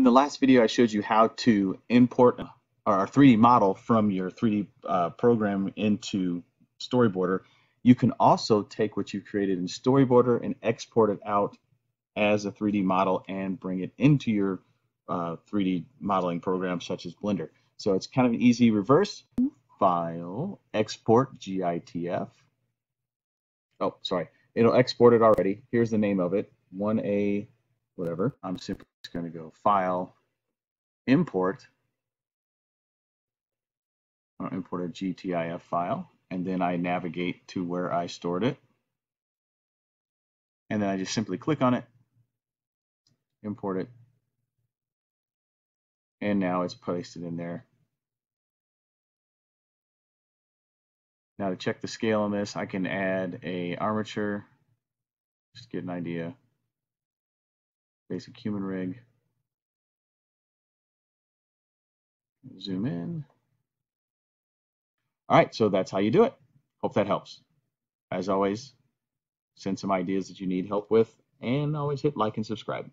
In the last video, I showed you how to import our 3D model from your 3D uh, program into Storyboarder. You can also take what you created in Storyboarder and export it out as a 3D model and bring it into your uh, 3D modeling program such as Blender. So it's kind of an easy reverse. File, export GITF. Oh, sorry. It'll export it already. Here's the name of it, 1A, whatever. I'm simply just going to go File, Import. Import a GTIF file, and then I navigate to where I stored it. And then I just simply click on it, import it, and now it's pasted in there. Now to check the scale on this, I can add a armature, just get an idea. Basic human rig. Zoom in. All right, so that's how you do it. Hope that helps. As always, send some ideas that you need help with, and always hit like and subscribe.